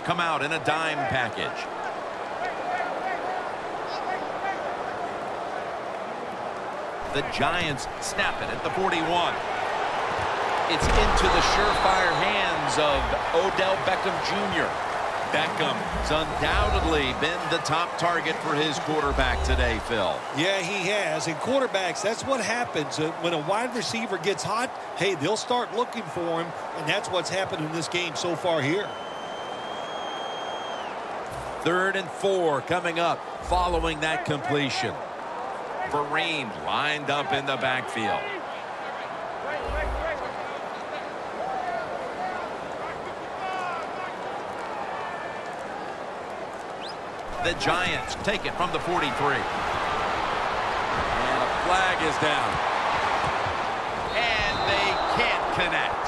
Come out in a dime package. The Giants snap it at the 41. It's into the surefire hands of Odell Beckham Jr. Beckham has undoubtedly been the top target for his quarterback today, Phil. Yeah, he has. And quarterbacks, that's what happens. Uh, when a wide receiver gets hot, hey, they'll start looking for him, and that's what's happened in this game so far here. Third and four coming up following that completion. Vereen lined up in the backfield. The Giants take it from the 43. And a flag is down. And they can't connect.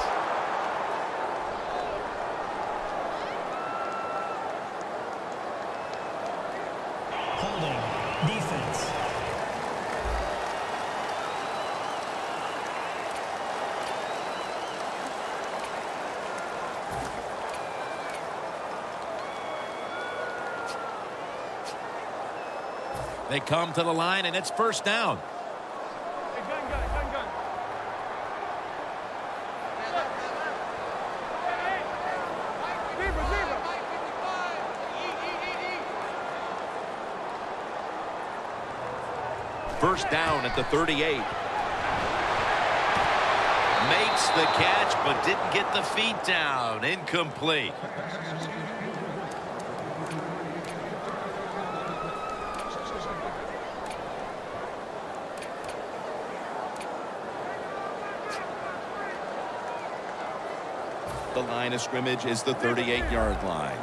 They come to the line, and it's first down. First down at the 38. Makes the catch, but didn't get the feet down. Incomplete. The line of scrimmage is the 38-yard line.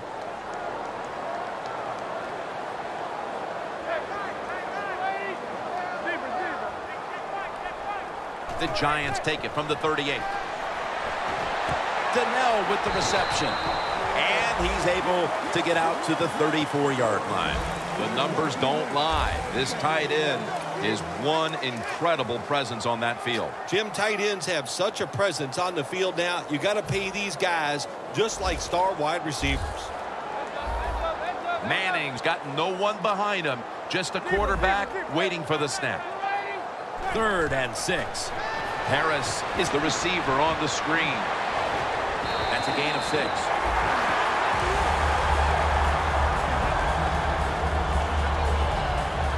The Giants take it from the 38. Donnell with the reception. And he's able to get out to the 34-yard line. The numbers don't lie. This tight end is one incredible presence on that field. Jim, tight ends have such a presence on the field now. You got to pay these guys just like star wide receivers. Manning's got no one behind him. Just a quarterback waiting for the snap. Third and six. Harris is the receiver on the screen. That's a gain of six.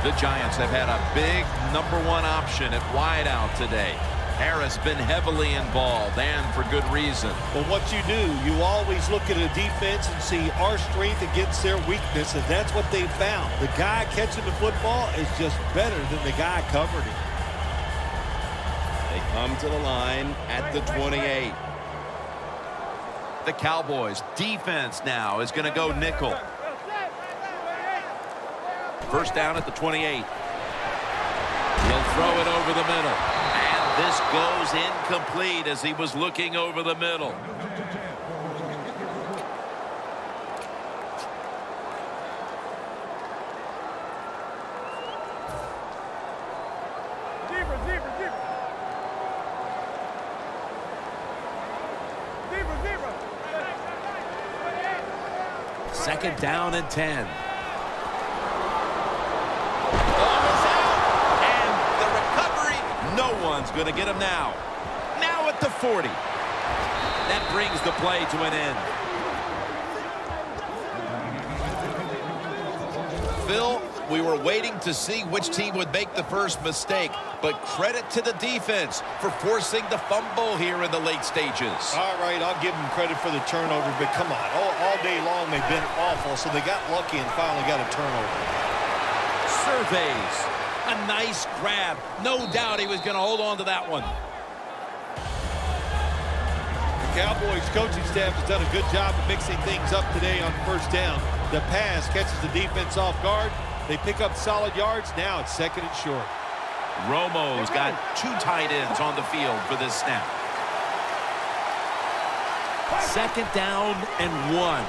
The Giants have had a big number one option at wideout today. Harris been heavily involved and for good reason. But what you do, you always look at a defense and see our strength against their weakness, and that's what they found. The guy catching the football is just better than the guy covering him. They come to the line at the 28. The Cowboys defense now is going to go nickel. First down at the 28. He'll throw it over the middle. And this goes incomplete as he was looking over the middle. Second down and 10. And the recovery, no one's going to get him now. Now at the 40. That brings the play to an end. Phil, we were waiting to see which team would make the first mistake, but credit to the defense for forcing the fumble here in the late stages. All right, I'll give them credit for the turnover, but come on. All, all day long they've been awful, so they got lucky and finally got a turnover. Surveys. A nice grab. No doubt he was going to hold on to that one. The Cowboys coaching staff has done a good job of mixing things up today on first down. The pass catches the defense off guard. They pick up solid yards. Now it's second and short. Romo's got two tight ends on the field for this snap. Second down and one.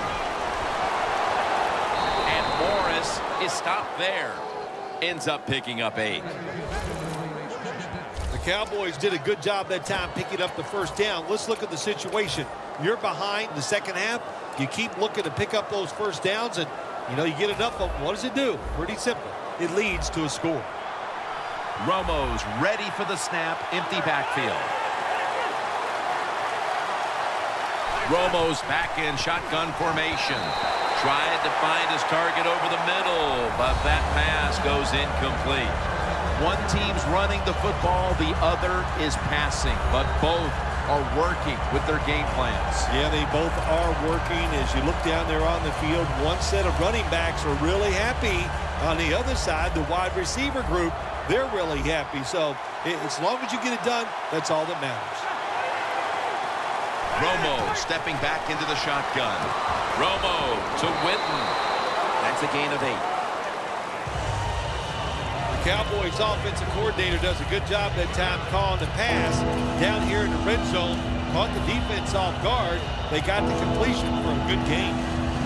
And Morris is stopped there. Ends up picking up eight. The Cowboys did a good job that time picking up the first down. Let's look at the situation. you're behind the second half, you keep looking to pick up those first downs, and, you know, you get enough of them. What does it do? Pretty simple. It leads to a score. Romo's ready for the snap, empty backfield. Romo's back in shotgun formation. Tried to find his target over the middle, but that pass goes incomplete. One team's running the football, the other is passing, but both are working with their game plans. Yeah, they both are working. As you look down there on the field, one set of running backs are really happy. On the other side, the wide receiver group, they're really happy. So as long as you get it done, that's all that matters. Romo stepping back into the shotgun. Romo to Witten. That's a gain of eight. The Cowboys offensive coordinator does a good job that time calling the pass down here in the red zone. Caught the defense off guard. They got the completion for a good game.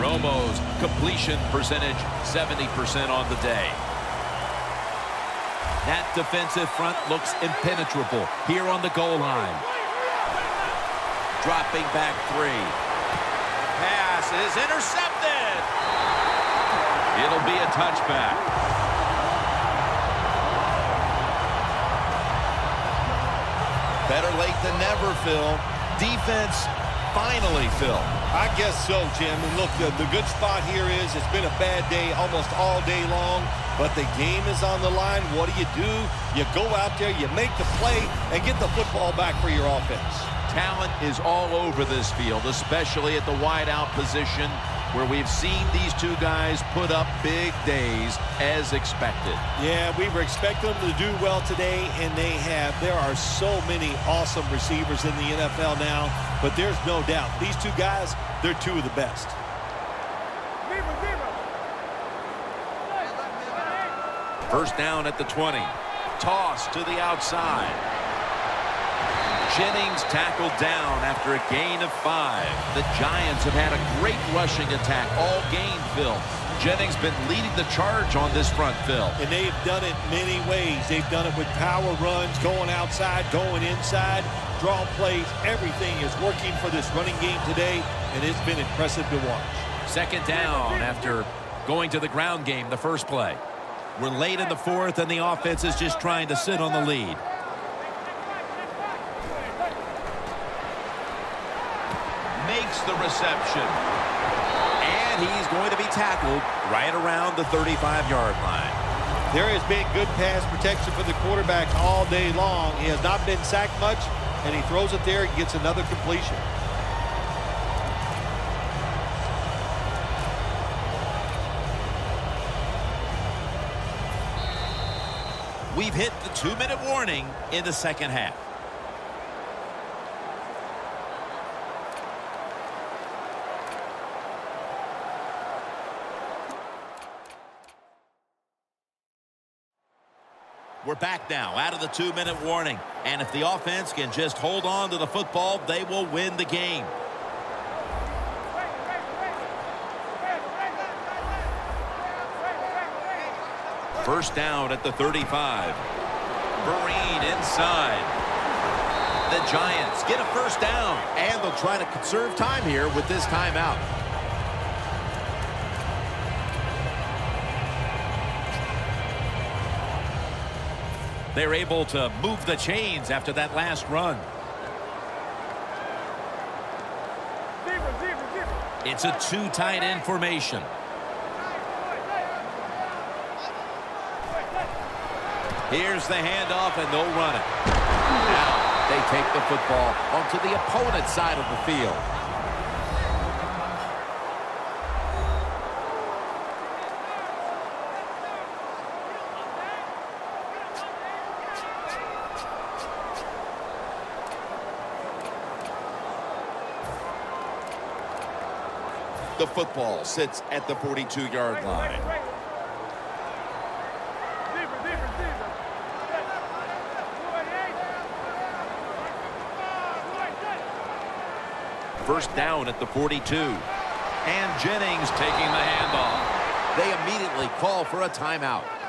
Romo's completion percentage 70% on the day. That defensive front looks impenetrable here on the goal line. Dropping back three. Pass is intercepted. It'll be a touchback. Better late than never, Phil. Defense finally, Phil. I guess so, Jim. And look, the, the good spot here is it's been a bad day almost all day long, but the game is on the line. What do you do? You go out there, you make the play, and get the football back for your offense. Talent is all over this field, especially at the wideout position, where we've seen these two guys put up big days as expected. Yeah, we were expecting them to do well today, and they have. There are so many awesome receivers in the NFL now, but there's no doubt. These two guys, they're two of the best. First down at the 20. Toss to the outside. Jennings tackled down after a gain of five. The Giants have had a great rushing attack all game, Phil. Jennings been leading the charge on this front, Phil. And they've done it many ways. They've done it with power runs, going outside, going inside, draw plays. Everything is working for this running game today, and it's been impressive to watch. Second down after going to the ground game the first play. We're late in the fourth, and the offense is just trying to sit on the lead. Makes the reception. And he's going to be tackled right around the 35-yard line. There has been good pass protection for the quarterback all day long. He has not been sacked much, and he throws it there and gets another completion. We've hit the two-minute warning in the second half. Back now out of the two-minute warning. And if the offense can just hold on to the football, they will win the game. First down at the 35. Vereen inside. The Giants get a first down, and they'll try to conserve time here with this timeout. They're able to move the chains after that last run. It's a two tight end formation. Here's the handoff, and they'll run it. Now they take the football onto the opponent's side of the field. The football sits at the 42-yard line. First down at the 42. And Jennings taking the handoff. They immediately call for a timeout.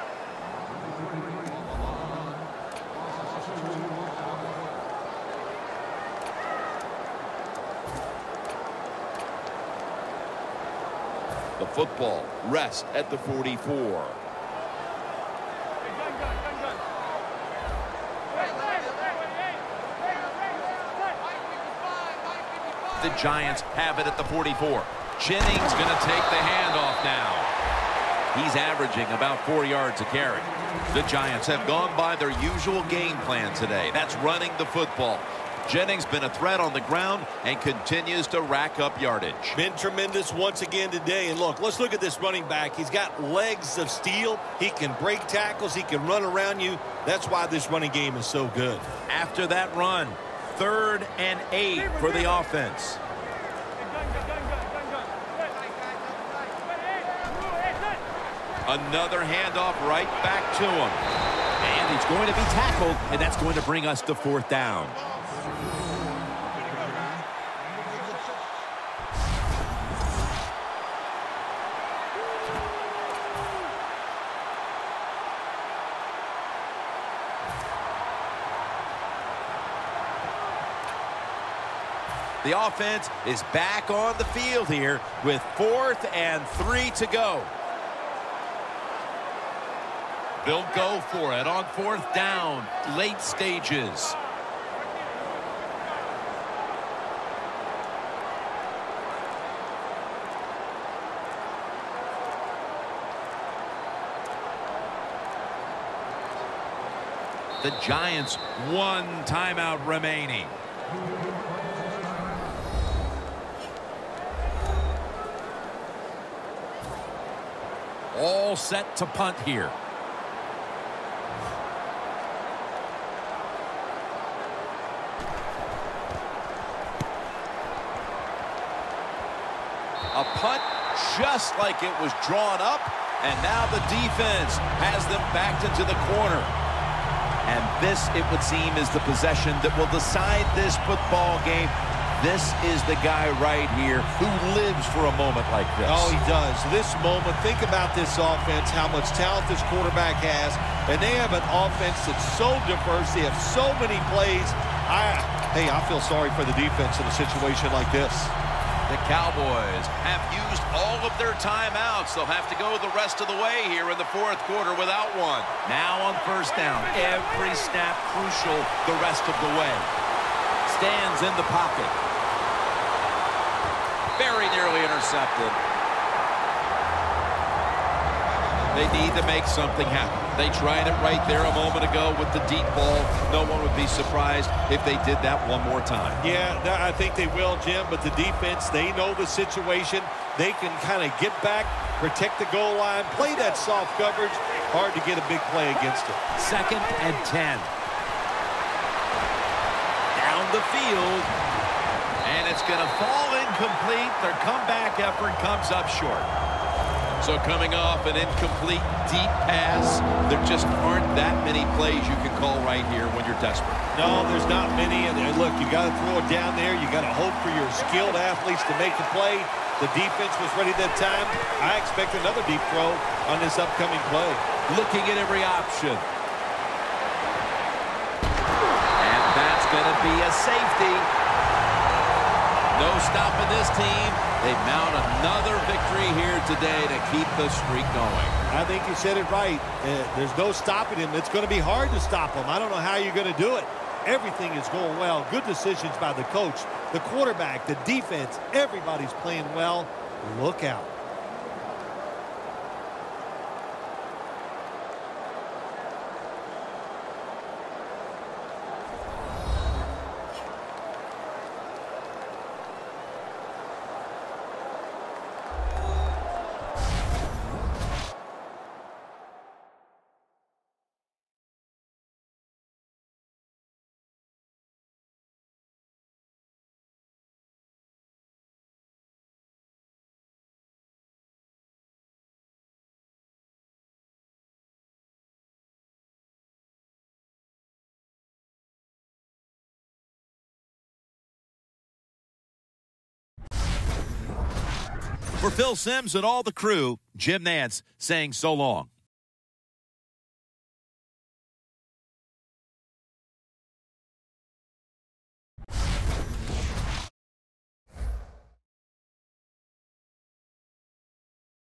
The football rests at the 44. The Giants have it at the 44. Jennings going to take the handoff now. He's averaging about four yards a carry. The Giants have gone by their usual game plan today. That's running the football. Jennings been a threat on the ground and continues to rack up yardage. Been tremendous once again today. And look, let's look at this running back. He's got legs of steel. He can break tackles. He can run around you. That's why this running game is so good. After that run, third and eight for the offense. Another handoff right back to him. And he's going to be tackled, and that's going to bring us to fourth down. Offense is back on the field here with fourth and three to go. They'll go for it on fourth down, late stages. The Giants one timeout remaining. All set to punt here. A punt just like it was drawn up. And now the defense has them backed into the corner. And this, it would seem, is the possession that will decide this football game. This is the guy right here who lives for a moment like this. Oh, he does. This moment, think about this offense, how much talent this quarterback has. And they have an offense that's so diverse. They have so many plays. I, hey, I feel sorry for the defense in a situation like this. The Cowboys have used all of their timeouts. They'll have to go the rest of the way here in the fourth quarter without one. Now on first down, every snap crucial the rest of the way. Stands in the pocket. Very nearly intercepted. They need to make something happen. They tried it right there a moment ago with the deep ball. No one would be surprised if they did that one more time. Yeah, I think they will, Jim, but the defense, they know the situation. They can kind of get back, protect the goal line, play that soft coverage. Hard to get a big play against it. Second and 10. Down the field. And it's going to fall incomplete. Their comeback effort comes up short. So coming off an incomplete deep pass, there just aren't that many plays you can call right here when you're desperate. No, there's not many. And look, you got to throw it down there. You got to hope for your skilled athletes to make the play. The defense was ready that time. I expect another deep throw on this upcoming play. Looking at every option. And that's going to be a safety. No stopping this team. They mount another victory here today to keep the streak going. I think you said it right. Uh, there's no stopping him. It's going to be hard to stop him. I don't know how you're going to do it. Everything is going well. Good decisions by the coach, the quarterback, the defense. Everybody's playing well. Look out. For Phil Simms and all the crew, Jim Nantz saying so long.